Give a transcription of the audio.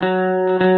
Música